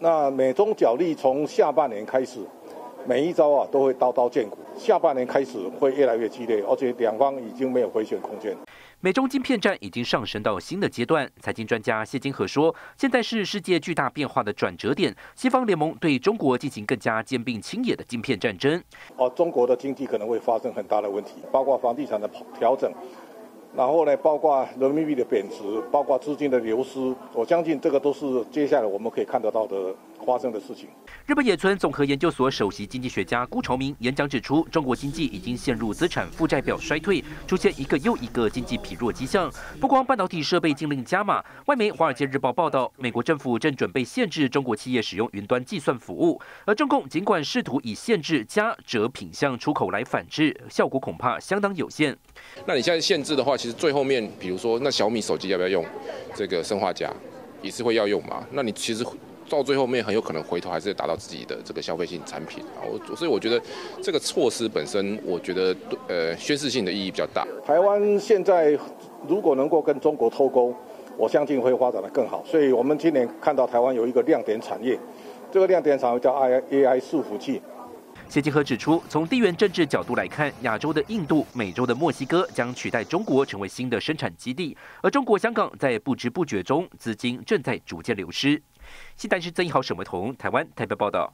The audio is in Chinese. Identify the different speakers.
Speaker 1: 那美中角力从下半年开始，每一招啊都会刀刀见骨，下半年开始会越来越激烈，而且两方已经没有回旋空间。
Speaker 2: 美中晶片战已经上升到新的阶段。财经专家谢金河说：“现在是世界巨大变化的转折点，西方联盟对中国进行更加兼并清野的晶片战争。
Speaker 1: 哦，中国的经济可能会发生很大的问题，包括房地产的调整。”然后呢，包括人民币的贬值，包括资金的流失，我相信这个都是接下来我们可以看得到的发生的事情。
Speaker 2: 日本野村综合研究所首席经济学家辜朝明演讲指出，中国经济已经陷入资产负债表衰退，出现一个又一个经济疲弱迹象。不光半导体设备禁令加码，外媒《华尔街日报》报道，美国政府正准备限制中国企业使用云端计算服务。而中共尽管试图以限制加折品项出口来反制，效果恐怕相当有限。
Speaker 3: 那你现在限制的话，其实最后面，比如说，那小米手机要不要用这个生化镓，也是会要用嘛？那你其实。到最后面很有可能回头还是达到自己的这个消费性产品啊，我所以我觉得这个措施本身，我觉得呃宣示性的意义比较大。
Speaker 1: 台湾现在如果能够跟中国脱钩，我相信会发展的更好。所以我们今年看到台湾有一个亮点产业，这个亮点产业叫 I A I 伺服器。
Speaker 2: 谢金河指出，从地缘政治角度来看，亚洲的印度、美洲的墨西哥将取代中国成为新的生产基地，而中国香港在不知不觉中资金正在逐渐流失。现在是曾一豪、沈维彤，台湾台北报道。